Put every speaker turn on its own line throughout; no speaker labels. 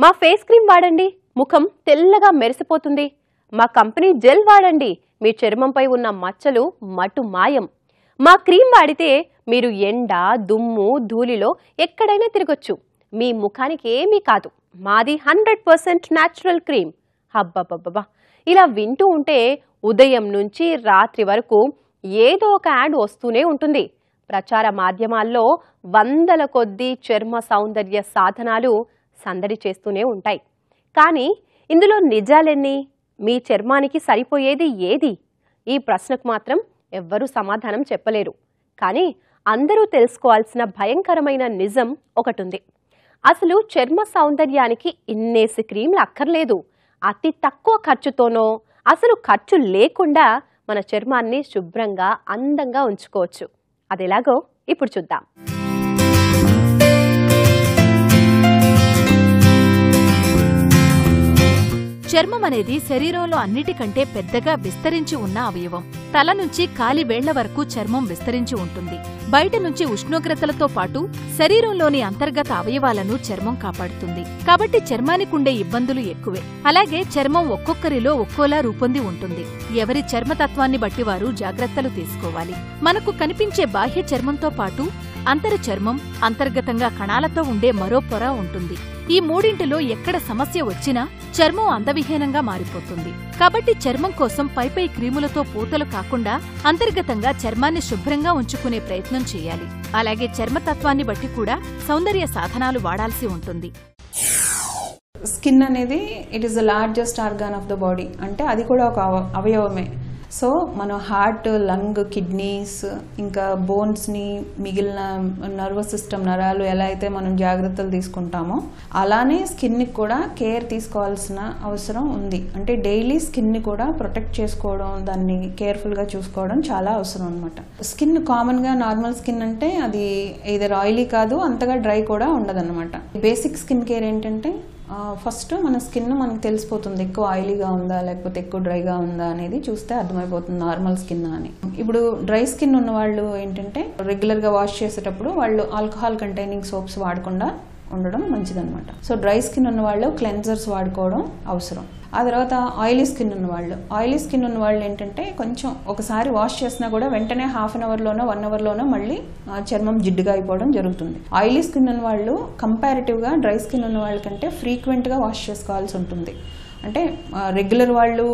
మా face cream వాడండి. ముఖం తెల్లగా మెరిసిపోతుంది. మా కంపెనీ జెల్ వాడండి. మీ చర్మంపై ఉన్న మచ్చలు మటు మాయం. మా క్రీమ్ వాడితే మీరు ఎండ దుమ్ము ధూళిలో ఎక్కడైనా తిరగొచ్చు. మీ ముఖానికి ఏమీ కాదు. మాది హండ్రెడ్ పర్సెంట్ న్యాచురల్ క్రీమ్. హబ్బబ్బబ్బా ఇలా వింటూ ఉంటే ఉదయం నుంచి రాత్రి వరకు ఏదో ఒక యాడ్ వస్తూనే ఉంటుంది. ప్రచార మాధ్యమాల్లో వందల కొద్దీ చర్మ సౌందర్య సాధనాలు సందడి చేస్తూనే ఉంటాయి. కానీ ఇందులో నిజాలెన్ని? మీ చర్మానికి సరిపోయేది ఏది? ఈ ప్రశ్నకు మాత్రం ఎవ్వరూ సమాధానం చెప్పలేరు. కానీ అందరూ తెలుసుకోవాల్సిన భయంకరమైన నిజం ఒకటుంది. అసలు చర్మ సౌందర్యానికి ఇన్నేసి క్రీమ్లు అక్కర్లేదు. అతి తక్కువ ఖర్చుతోనో అసలు ఖర్చు లేకుండా మన చర్మాన్ని శుభ్రంగా అందంగా ఉంచుకోవచ్చు. అదెలాగో ఇప్పుడు చూద్దాం.
చర్మం అనేది శరీరంలో అన్నిటికంటే పెద్దగా విస్తరించి ఉన్న అవయవం. తల నుంచి కాలి వేళ్ళ వరకు చర్మం విస్తరించి ఉంటుంది. బయట నుంచి ఉష్ణోగ్రతలతో పాటు శరీరంలోని అంతర్గత అవయవాలను చర్మం కాపాడుతుంది. కాబట్టి చర్మానికుండే ఇబ్బందులు ఎక్కువే. అలాగే చర్మం ఒక్కొక్కరిలో ఒక్కోలా రూపొంది ఉంటుంది. ఎవరి చర్మతత్వాన్ని బట్టి వారు జాగ్రత్తలు తీసుకోవాలి. మనకు కనిపించే బాహ్య చర్మంతో పాటు అంతర చర్మం అంతర్గతంగా కణాలతో ఉండే మరో పొర ఉంటుంది. ఈ మూడింటిలో ఎక్కడ సమస్య వచ్చినా చర్మం అందవిహీనంగా మారిపోతుంది. కాబట్టి చర్మం కోసం పైపై క్రీములతో పూతలు కాకుండా అంతర్గతంగా చర్మాన్ని శుభ్రంగా ఉంచుకునే ప్రయత్నం చేయాలి. అలాగే చర్మతత్వాన్ని బట్టి కూడా సౌందర్య సాధనాలు వాడాల్సి ఉంటుంది.
స్కిన్ అనేది it is the largest organ of the body అంటే అది కూడా ఒక అవ- అవయవమే. సో మన హార్ట్ లంగ్ కిడ్నీస్ ఇంకా బోన్స్ని మిగిలిన నర్వస్ సిస్టమ్ నరాలు ఎలా అయితే మనం జాగ్రత్తలు తీసుకుంటామో అలానే స్కిన్కి కూడా కేర్ తీసుకోవాల్సిన అవసరం ఉంది. అంటే డైలీ స్కిన్ని కూడా ప్రొటెక్ట్ చేసుకోవడం దాన్ని కేర్ఫుల్గా చూసుకోవడం చాలా అవసరం అనమాట స్కిన్ కామన్గా నార్మల్ స్కిన్ అంటే అది ఇదర్ ఆయిలీ కాదు అంతగా డ్రై కూడా ఉండదన్నమాట. బేసిక్ స్కిన్ కేర్ ఏంటంటే ఫస్ట్ మన స్కిన్ మనకు తెలిసిపోతుంది ఎక్కువ ఆయిలీగా ఉందా లేకపోతే ఎక్కువ డ్రైగా ఉందా అనేది చూస్తే అర్థమైపోతుంది నార్మల్ స్కిన్ అని. ఇప్పుడు డ్రై స్కిన్ ఉన్న వాళ్ళు ఏంటంటే రెగ్యులర్గా వాష్ చేసేటప్పుడు వాళ్ళు ఆల్కహాల్ కంటైనింగ్ సోప్స్ వాడకుండా ఉండడం మంచిదనమాట సో డ్రై స్కిన్ ఉన్న వాళ్ళు క్లెన్జర్స్ వాడుకోవడం అవసరం. ఆ తర్వాత ఆయిలీ స్కిన్ ఉన్న వాళ్ళు ఆయిలీ స్కిన్ ఉన్న వాళ్ళు ఏంటంటే కొంచెం ఒకసారి వాష్ చేసినా కూడా వెంటనే హాఫ్ అన్ అవర్లోనో వన్ అవర్లోనో మళ్ళీ చర్మం జిడ్డుగా అయిపోవడం జరుగుతుంది. ఆయిలీ స్కిన్ ఉన్న వాళ్ళు కంపారిటివ్గా డ్రై స్కిన్ ఉన్న వాళ్ళకంటే ఫ్రీక్వెంట్గా వాష్ చేసుకోవాల్సి ఉంటుంది. అంటే రెగ్యులర్ వాళ్ళు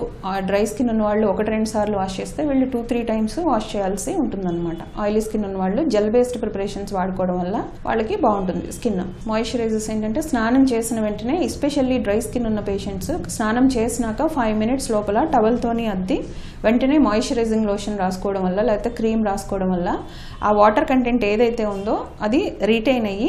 డ్రై స్కిన్ ఉన్న వాళ్ళు ఒకటి రెండు సార్లు వాష్ చేస్తే వీళ్ళు టూ త్రీ టైమ్స్ వాష్ చేయాల్సి ఉంటుందన్నమాట. ఆయిలీ స్కిన్ ఉన్న వాళ్ళు జెల్ బేస్డ్ ప్రిపరేషన్స్ వాడుకోవడం వల్ల వాళ్ళకి బాగుంటుంది స్కిన్ మాయిశ్చరైజర్స్ ఏంటంటే స్నానం చేసిన వెంటనే ఎస్పెషల్లీ డ్రై స్కిన్ ఉన్న పేషెంట్స్ స్నానం చేసినాక ఫైవ్ మినిట్స్ లోపల టవల్తోని అద్ది వెంటనే మాయిశ్చరైజింగ్ లోషన్ రాసుకోవడం వల్ల లేకపోతే క్రీమ్ రాసుకోవడం వల్ల ఆ వాటర్ కంటెంట్ ఏదైతే ఉందో అది రీటైన్ అయ్యి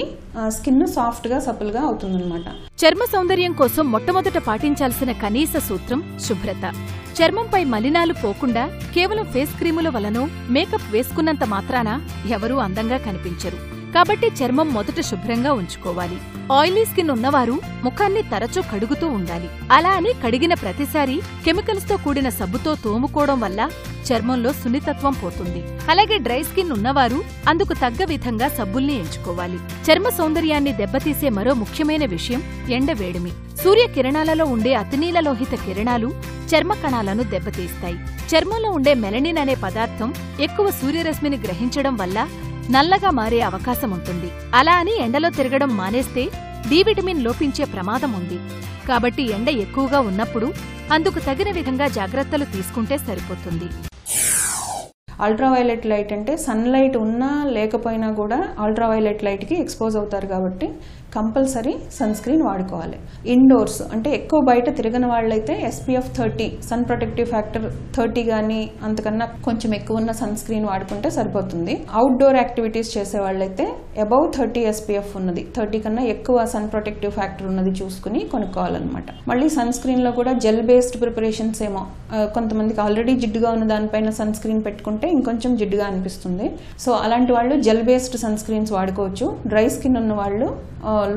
స్కిన్ సాఫ్ట్గా సపుల్గా అవుతుందన్నమాట.
చర్మ సౌందర్యం కోసం మొట్టమొదట పాటించాల్సిన కనీస సూత్రం శుభ్రత. చర్మంపై మలినాలు పోకుండా కేవలం ఫేస్ క్రీముల వలనో మేకప్ వేసుకున్నంత మాత్రాన ఎవరూ అందంగా కనిపించరు. కాబట్టి చర్మం మొదట శుభ్రంగా ఉంచుకోవాలి. ఆయిలీ స్కిన్ ఉన్నవారు ముఖాన్ని తరచూ కడుగుతూ ఉండాలి. అలా అని కడిగిన ప్రతిసారి కెమికల్స్తో కూడిన సబ్బుతో తోముకోవడం వల్ల చర్మంలో సున్నితత్వం పోతుంది. అలాగే డ్రై స్కిన్ ఉన్నవారు అందుకు తగ్గ విధంగా సబ్బుల్ని ఎంచుకోవాలి. చర్మ సౌందర్యాన్ని దెబ్బతీసే మరో ముఖ్యమైన విషయం ఎండవేడిమి. సూర్యకిరణాలలో సూర్య కిరణాలలో ఉండే అతినీల లోహిత కిరణాలు చర్మ కణాలను దెబ్బతీస్తాయి. చర్మంలో ఉండే మెలనిన్ అనే పదార్థం ఎక్కువ సూర్యరశ్మిని గ్రహించడం వల్ల నల్లగా మారే అవకాశం ఉంటుంది అలా అని ఎండలో తిరగడం మానేస్తే డి విటమిన్ లోపించే ప్రమాదం ఉంది కాబట్టి ఎండ ఎక్కువగా ఉన్నప్పుడు అందుకు తగిన విధంగా జాగ్రత్తలు తీసుకుంటే సరిపోతుంది.
అల్ట్రావైలెట్ లైట్ అంటే సన్లైట్ ఉన్నా లేకపోయినా కూడా అల్ట్రావైలెట్ లైట్కి ఎక్స్పోజ్ అవుతారు కాబట్టి కంపల్సరీ సన్ స్క్రీన్ వాడుకోవాలి. ఇండోర్స్ అంటే ఎక్కువ బయట తిరగని వాళ్ళైతే SPF thirty sun protective factor thirty కానీ అంతకన్నా కొంచెం ఎక్కువ ఉన్న సన్ స్క్రీన్ వాడుకుంటే సరిపోతుంది. అవుట్డోర్ యాక్టివిటీస్ చేసే వాళ్ళైతే అబౌవ్ థర్టీ ఎస్పీఎఫ్ ఉన్నది. థర్టీ కన్నా ఎక్కువ సన్ ప్రొటెక్టివ్ ఫ్యాక్టర్ ఉన్నది చూసుకుని కొనుక్కోవాలన్నమాట. మళ్ళీ సన్ స్క్రీన్లో కూడా జెల్ బేస్డ్ ప్రిపరేషన్స్ ఏమో. కొంతమందికి ఆల్రెడీ జిడ్డుగా ఉన్న దానిపైన సన్ స్క్రీన్ పెట్టుకుంటే ఇంకొంచెం జిడ్డుగా అనిపిస్తుంది. సో అలాంటి వాళ్ళు జెల్ బేస్డ్ సన్ స్క్రీన్స్ వాడుకోవచ్చు. డ్రై స్కిన్ ఉన్న వాళ్ళు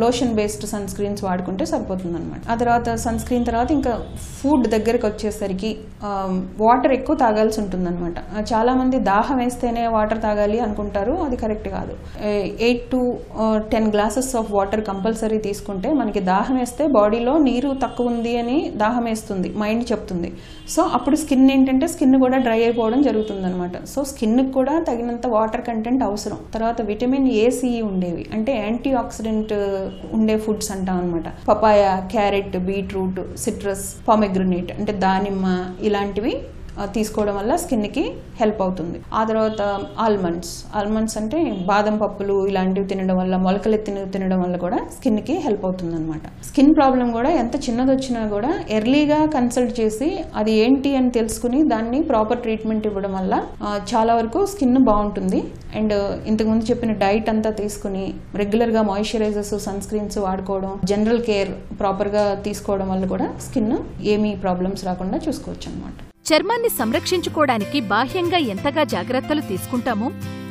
లోషన్ బేస్డ్ సన్ స్క్రీన్స్ వాడుకుంటే సరిపోతుంది అనమాట ఆ తర్వాత సన్ స్క్రీన్ తర్వాత ఇంకా ఫుడ్ దగ్గరకు వచ్చేసరికి వాటర్ ఎక్కువ తాగాల్సి ఉంటుంది అనమాట చాలా మంది దాహం వేస్తేనే వాటర్ తాగాలి అనుకుంటారు. అది కరెక్ట్ కాదు. Eight to ten glasses of water compulsory తీసుకుంటే మనకి దాహం వేస్తే బాడీలో నీరు తక్కువ ఉంది అని దాహం వేస్తుంది మైండ్ చెప్తుంది. సో అప్పుడు స్కిన్ ఏంటంటే స్కిన్ కూడా డ్రై అయిపోవడం జరుగుతుంది అనమాట సో స్కిన్ కూడా తగినంత వాటర్ కంటెంట్ అవసరం. తర్వాత విటమిన్ ఏసీఈ ఉండేవి. అంటే యాంటీ ఆక్సిడెంట్ uh, ఉండే ఫుడ్స్ అంటాం అనమాట papaya carrot beetroot citrus pomegranate అంటే దానిమ్మ ఇలాంటివి తీసుకోవడం వల్ల స్కిన్కి హెల్ప్ అవుతుంది. ఆ తర్వాత ఆల్మండ్స్. ఆల్మండ్స్ అంటే బాదం పప్పులు ఇలాంటివి తినడం వల్ల మొలకలు తిన తినడం వల్ల కూడా స్కిన్కి హెల్ప్ అవుతుంది అనమాట స్కిన్ ప్రాబ్లం కూడా ఎంత చిన్నది వచ్చినా కూడా ఎర్లీగా కన్సల్ట్ చేసి అది ఏంటి అని తెలుసుకుని దాన్ని ప్రాపర్ ట్రీట్మెంట్ ఇవ్వడం వల్ల చాలా వరకు స్కిన్ బాగుంటుంది. అండ్ ఇంతకుముందు చెప్పిన డైట్ అంతా తీసుకుని రెగ్యులర్గా మాయిశ్చరైజర్స్ సన్ స్క్రీన్స్ వాడుకోవడం జనరల్ కేర్ ప్రాపర్గా తీసుకోవడం వల్ల కూడా స్కిన్ ఏమీ ప్రాబ్లమ్స్ రాకుండా చూసుకోవచ్చు అనమాట
చర్మాన్ని సంరక్షించుకోవడానికి బాహ్యంగా ఎంతగా జాగ్రత్తలు తీసుకుంటామో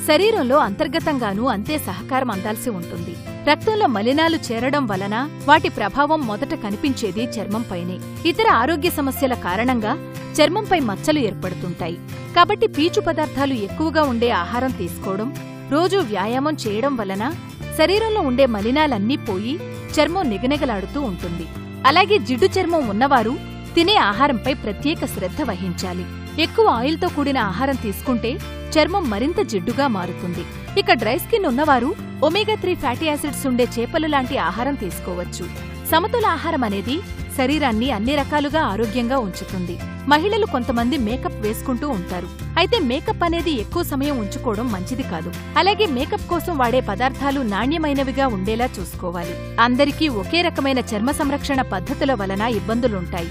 శరీరంలో అంతర్గతంగానూ అంతే సహకారం అందాల్సి ఉంటుంది. రక్తంలో మలినాలు చేరడం వలన వాటి ప్రభావం మొదట కనిపించేది చర్మంపైనే ఇతర ఆరోగ్య సమస్యల కారణంగా చర్మంపై మచ్చలు ఏర్పడుతుంటాయి. కాబట్టి పీచు పదార్థాలు ఎక్కువగా ఉండే ఆహారం తీసుకోవడం రోజూ వ్యాయామం చేయడం వలన శరీరంలో ఉండే మలినాలన్నీ పోయి చర్మం నిగనిగలాడుతూ ఉంటుంది. అలాగే జిడ్డు చర్మం ఉన్నవారు తినే ఆహారంపై ప్రత్యేక శ్రద్ధ వహించాలి. ఎక్కువ ఆయిల్తో కూడిన ఆహారం తీసుకుంటే చర్మం మరింత జిడ్డుగా మారుతుంది. ఇక డ్రై స్కిన్ ఉన్నవారు ఒమేగా త్రీ ఫ్యాటీ యాసిడ్స్ ఉండే చేపలు లాంటి ఆహారం తీసుకోవచ్చు. సమతుల ఆహారం అనేది శరీరాన్ని అన్ని రకాలుగా ఆరోగ్యంగా ఉంచుతుంది. మహిళలు కొంతమంది మేకప్ వేసుకుంటూ ఉంటారు. అయితే మేకప్ అనేది ఎక్కువ సమయం ఉంచుకోవడం మంచిది కాదు. అలాగే మేకప్ కోసం వాడే పదార్థాలు నాణ్యమైనవిగా ఉండేలా చూసుకోవాలి. అందరికీ ఒకే రకమైన చర్మ సంరక్షణ పద్ధతుల వలన ఇబ్బందులుంటాయి.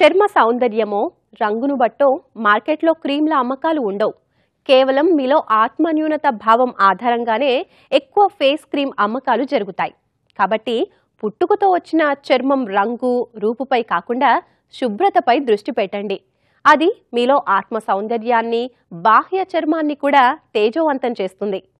చర్మ సౌందర్యమో రంగును బట్టో మార్కెట్లో క్రీమ్ల అమ్మకాలు ఉండవు. కేవలం మీలో ఆత్మన్యూనత భావం ఆధారంగానే ఎక్కువ ఫేస్ క్రీమ్ అమ్మకాలు జరుగుతాయి. కాబట్టి పుట్టుకతో వచ్చిన చర్మం రంగు రూపుపై కాకుండా శుభ్రతపై దృష్టి పెట్టండి. అది మీలో ఆత్మ సౌందర్యాన్ని బాహ్య చర్మాన్ని కూడా తేజోవంతం చేస్తుంది.